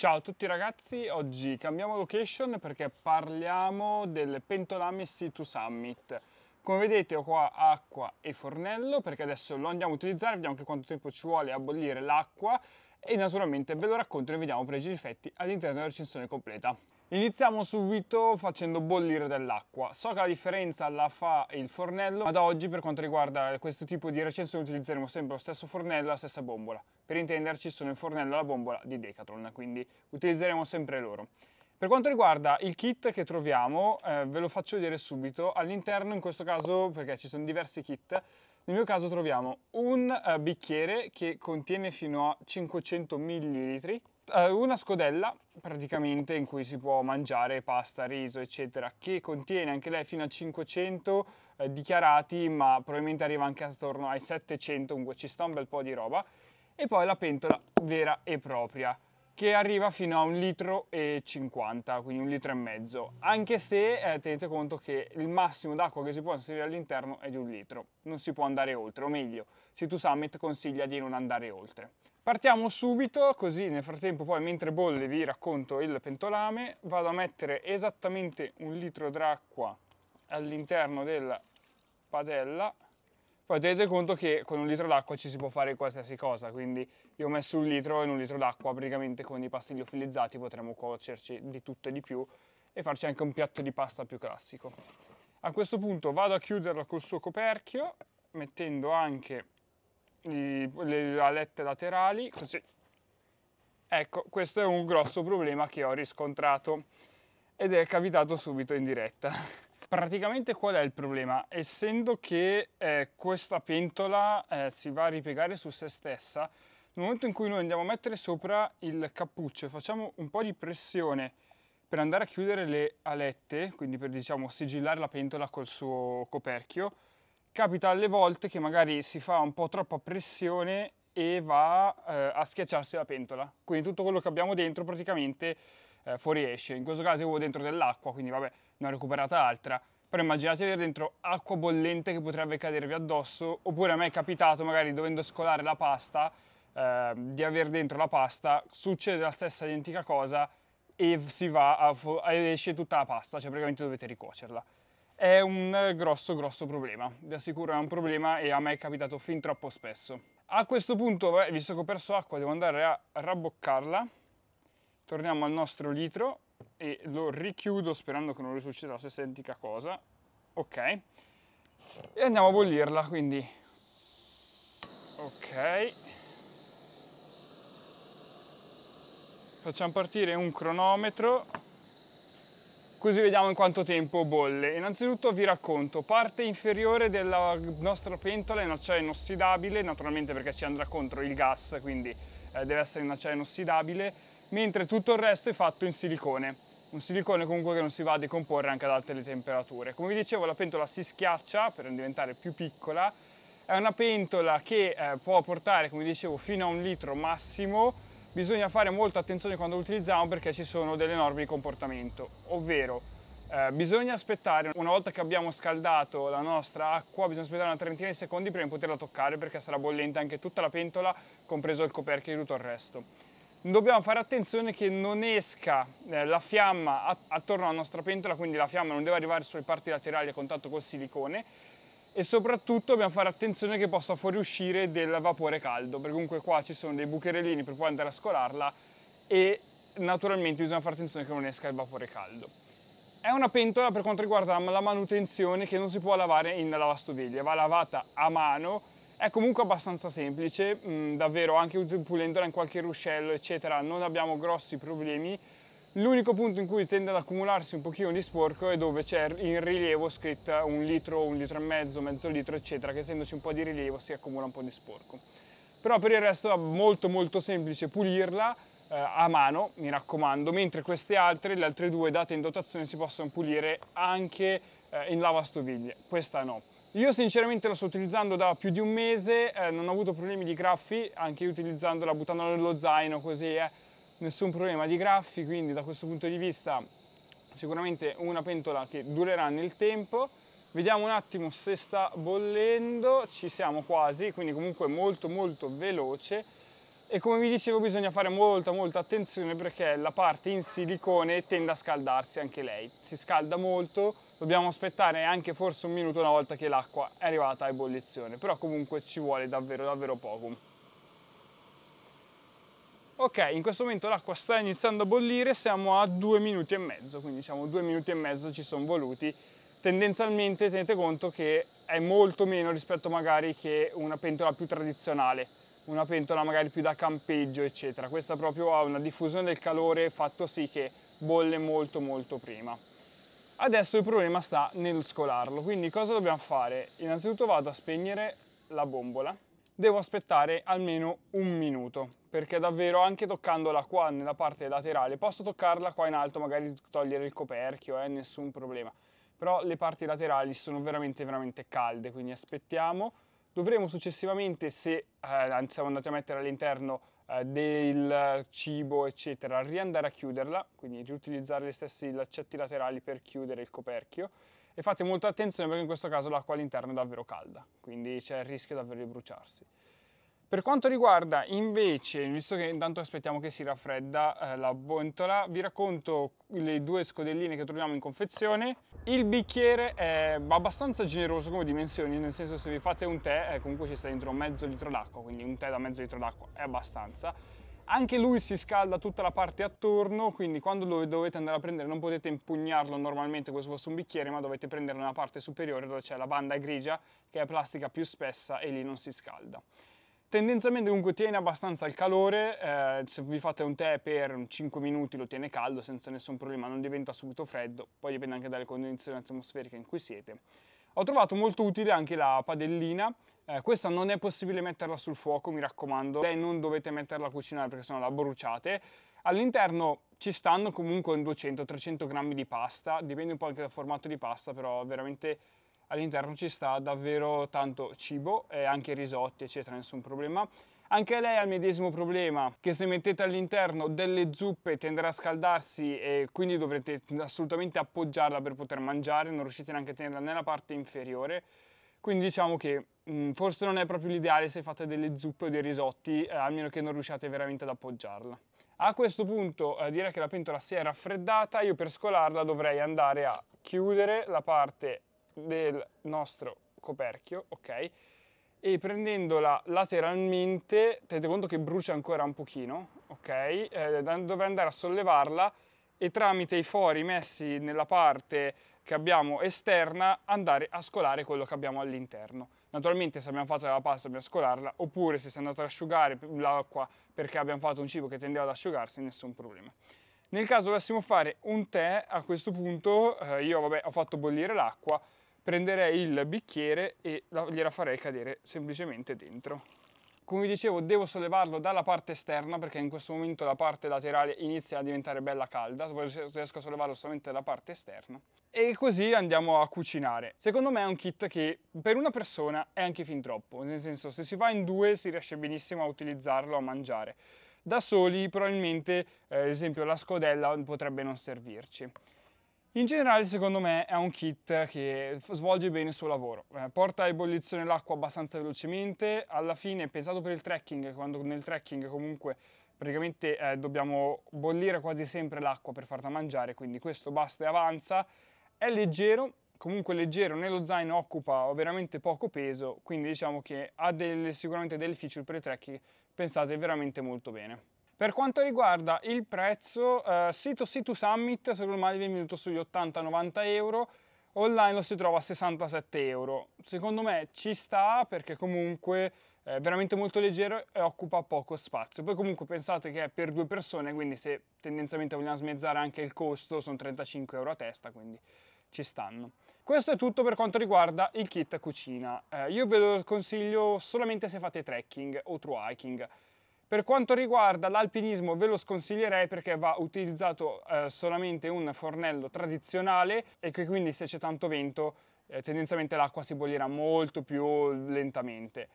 Ciao a tutti ragazzi, oggi cambiamo location perché parliamo del pentolame C2 Summit. Come vedete ho qua acqua e fornello perché adesso lo andiamo a utilizzare, vediamo anche quanto tempo ci vuole a bollire l'acqua e naturalmente ve lo racconto e vediamo pregi e difetti all'interno della recensione completa. Iniziamo subito facendo bollire dell'acqua. So che la differenza la fa il fornello, ma da oggi per quanto riguarda questo tipo di recensione utilizzeremo sempre lo stesso fornello e la stessa bombola. Per intenderci sono il fornello e la bombola di Decathlon, quindi utilizzeremo sempre loro. Per quanto riguarda il kit che troviamo, eh, ve lo faccio vedere subito. All'interno, in questo caso, perché ci sono diversi kit, nel mio caso troviamo un uh, bicchiere che contiene fino a 500 ml, uh, una scodella praticamente in cui si può mangiare pasta, riso eccetera, che contiene anche lei fino a 500 uh, dichiarati ma probabilmente arriva anche attorno ai 700, comunque ci sta un bel po' di roba, e poi la pentola vera e propria che arriva fino a un litro e 50, quindi un litro e mezzo, anche se eh, tenete conto che il massimo d'acqua che si può inserire all'interno è di un litro, non si può andare oltre, o meglio, C2 Summit consiglia di non andare oltre. Partiamo subito, così nel frattempo poi mentre bolle vi racconto il pentolame, vado a mettere esattamente un litro d'acqua all'interno della padella, poi tenete conto che con un litro d'acqua ci si può fare qualsiasi cosa, quindi io ho messo un litro in un litro d'acqua, praticamente con i pasti liofilizzati potremo cuocerci di tutto e di più e farci anche un piatto di pasta più classico. A questo punto vado a chiuderlo col suo coperchio, mettendo anche i, le alette laterali, così. Ecco, questo è un grosso problema che ho riscontrato ed è capitato subito in diretta. Praticamente qual è il problema? Essendo che eh, questa pentola eh, si va a ripiegare su se stessa, nel momento in cui noi andiamo a mettere sopra il cappuccio e facciamo un po' di pressione per andare a chiudere le alette, quindi per diciamo sigillare la pentola col suo coperchio, capita alle volte che magari si fa un po' troppa pressione e va eh, a schiacciarsi la pentola. Quindi tutto quello che abbiamo dentro praticamente eh, fuoriesce. In questo caso avevo dentro dell'acqua, quindi vabbè, ne ho recuperata altra. Però immaginate avere dentro acqua bollente che potrebbe cadervi addosso, oppure a me è capitato, magari dovendo scolare la pasta, eh, di avere dentro la pasta, succede la stessa identica cosa e si va a, esce tutta la pasta, cioè praticamente dovete ricuocerla. È un grosso grosso problema, vi assicuro è un problema e a me è capitato fin troppo spesso. A questo punto, visto che ho perso acqua, devo andare a rabboccarla torniamo al nostro litro e lo richiudo sperando che non risuscita la stessa identica cosa. Ok. E andiamo a bollirla quindi. Ok. Facciamo partire un cronometro. Così vediamo in quanto tempo bolle. Innanzitutto vi racconto parte inferiore della nostra pentola è in acciaio inossidabile naturalmente perché ci andrà contro il gas quindi eh, deve essere in acciaio inossidabile mentre tutto il resto è fatto in silicone. Un silicone comunque che non si va a decomporre anche ad alte temperature. Come vi dicevo la pentola si schiaccia per diventare più piccola, è una pentola che eh, può portare, come dicevo, fino a un litro massimo, bisogna fare molta attenzione quando lo utilizziamo perché ci sono delle norme di comportamento, ovvero eh, bisogna aspettare, una volta che abbiamo scaldato la nostra acqua, bisogna aspettare una trentina di secondi prima di poterla toccare perché sarà bollente anche tutta la pentola, compreso il coperchio e tutto il resto dobbiamo fare attenzione che non esca eh, la fiamma attorno alla nostra pentola, quindi la fiamma non deve arrivare sulle parti laterali a contatto col silicone e soprattutto dobbiamo fare attenzione che possa fuoriuscire del vapore caldo, perché comunque qua ci sono dei bucherellini per poi andare a scolarla e naturalmente bisogna fare attenzione che non esca il vapore caldo. È una pentola per quanto riguarda la manutenzione che non si può lavare in lavastoviglie, va lavata a mano è comunque abbastanza semplice, mh, mm, davvero anche pulendola in qualche ruscello eccetera non abbiamo grossi problemi. L'unico punto in cui tende ad accumularsi un pochino di sporco è dove c'è in rilievo scritto un litro, un litro e mezzo, mezzo litro eccetera, che essendoci un po' di rilievo si accumula un po' di sporco. Però per il resto è molto molto semplice pulirla eh, a mano, mi raccomando, mentre queste altre, le altre due date in dotazione si possono pulire anche eh, in lavastoviglie, questa no. Io sinceramente la sto utilizzando da più di un mese, eh, non ho avuto problemi di graffi, anche io utilizzandola, buttandola nello zaino così, eh, nessun problema di graffi, quindi da questo punto di vista sicuramente una pentola che durerà nel tempo. Vediamo un attimo se sta bollendo, ci siamo quasi, quindi comunque molto molto veloce. E come vi dicevo bisogna fare molta molta attenzione perché la parte in silicone tende a scaldarsi anche lei, si scalda molto, dobbiamo aspettare anche forse un minuto una volta che l'acqua è arrivata a ebollizione, però comunque ci vuole davvero davvero poco. Ok, in questo momento l'acqua sta iniziando a bollire, siamo a due minuti e mezzo, quindi diciamo due minuti e mezzo ci sono voluti. Tendenzialmente tenete conto che è molto meno rispetto magari che una pentola più tradizionale una pentola magari più da campeggio eccetera. Questa proprio ha una diffusione del calore fatto sì che bolle molto molto prima. Adesso il problema sta nel scolarlo. Quindi cosa dobbiamo fare? Innanzitutto vado a spegnere la bombola. Devo aspettare almeno un minuto perché davvero anche toccandola qua nella parte laterale posso toccarla qua in alto magari togliere il coperchio eh, nessun problema. Però le parti laterali sono veramente veramente calde quindi aspettiamo Dovremo successivamente, se eh, siamo andati a mettere all'interno eh, del cibo, eccetera, riandare a chiuderla, quindi riutilizzare gli stessi laccetti laterali per chiudere il coperchio. E fate molta attenzione perché in questo caso l'acqua all'interno è davvero calda, quindi c'è il rischio davvero di bruciarsi. Per quanto riguarda invece, visto che intanto aspettiamo che si raffredda eh, la bontola, vi racconto le due scodelline che troviamo in confezione. Il bicchiere è abbastanza generoso come dimensioni, nel senso se vi fate un tè, eh, comunque ci sta dentro mezzo litro d'acqua, quindi un tè da mezzo litro d'acqua è abbastanza. Anche lui si scalda tutta la parte attorno, quindi quando lo dovete andare a prendere non potete impugnarlo normalmente come se fosse un bicchiere, ma dovete prendere nella parte superiore dove c'è la banda grigia, che è plastica più spessa e lì non si scalda. Tendenzialmente comunque tiene abbastanza il calore, eh, se vi fate un tè per 5 minuti lo tiene caldo senza nessun problema, non diventa subito freddo, poi dipende anche dalle condizioni atmosferiche in cui siete. Ho trovato molto utile anche la padellina, eh, questa non è possibile metterla sul fuoco, mi raccomando, e non dovete metterla a cucinare perché sennò la bruciate. All'interno ci stanno comunque 200-300 grammi di pasta, dipende un po' anche dal formato di pasta, però veramente all'interno ci sta davvero tanto cibo e anche risotti eccetera, nessun problema. Anche lei ha il medesimo problema che se mettete all'interno delle zuppe tenderà a scaldarsi e quindi dovrete assolutamente appoggiarla per poter mangiare, non riuscite neanche a tenerla nella parte inferiore. Quindi diciamo che mh, mm, forse non è proprio l'ideale se fate delle zuppe o dei risotti, eh, a meno che non riusciate veramente ad appoggiarla. A questo punto eh, direi che la pentola si è raffreddata, io per scolarla dovrei andare a chiudere la parte del nostro coperchio, ok? E prendendola lateralmente, tenete conto che brucia ancora un pochino, ok? Eh, dovrei andare a sollevarla e tramite i fori messi nella parte che abbiamo esterna andare a scolare quello che abbiamo all'interno. Naturalmente se abbiamo fatto la pasta dobbiamo scolarla, oppure se si è andato ad asciugare l'acqua perché abbiamo fatto un cibo che tendeva ad asciugarsi, nessun problema. Nel caso dovessimo fare un tè, a questo punto eh, io vabbè, ho fatto bollire l'acqua, prenderei il bicchiere e gliela farei cadere semplicemente dentro. Come vi dicevo devo sollevarlo dalla parte esterna perché in questo momento la parte laterale inizia a diventare bella calda, riesco a sollevarlo solamente dalla parte esterna. E così andiamo a cucinare. Secondo me è un kit che per una persona è anche fin troppo, nel senso se si va in due si riesce benissimo a utilizzarlo, a mangiare. Da soli probabilmente, eh, ad esempio la scodella potrebbe non servirci. In generale secondo me è un kit che svolge bene il suo lavoro, eh, porta a ebollizione l'acqua abbastanza velocemente, alla fine pensato per il trekking, quando nel trekking comunque praticamente eh, dobbiamo bollire quasi sempre l'acqua per farla mangiare, quindi questo basta e avanza, è leggero, comunque leggero, nello zaino occupa veramente poco peso, quindi diciamo che ha delle, sicuramente delle feature per il trekking pensate veramente molto bene. Per quanto riguarda il prezzo, eh, sito Situ Summit secondo me viene venuto sugli 80-90 euro, online lo si trova a 67 euro. Secondo me ci sta perché comunque è veramente molto leggero e occupa poco spazio. Poi comunque pensate che è per due persone, quindi se tendenzialmente vogliamo smezzare anche il costo sono 35 euro a testa, quindi ci stanno. Questo è tutto per quanto riguarda il kit cucina. Eh, io ve lo consiglio solamente se fate trekking o true hiking. Per quanto riguarda l'alpinismo ve lo sconsiglierei perché va utilizzato eh, solamente un fornello tradizionale e che quindi se c'è tanto vento eh, tendenzialmente l'acqua si bollirà molto più lentamente.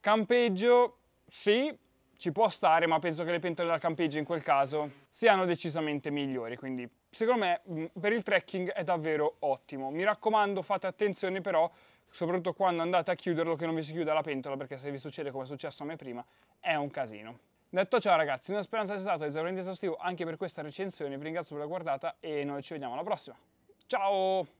Campeggio, sì, ci può stare, ma penso che le pentole da campeggio in quel caso siano decisamente migliori, quindi secondo me mm, per il trekking è davvero ottimo. Mi raccomando, fate attenzione però soprattutto quando andate a chiuderlo che non vi si chiuda la pentola perché se vi succede come è successo a me prima è un casino. Detto ciò ragazzi, una speranza sia stato esauriente esaustivo anche per questa recensione, vi ringrazio per la guardata e noi ci vediamo alla prossima. Ciao!